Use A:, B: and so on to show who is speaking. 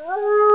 A: Oh.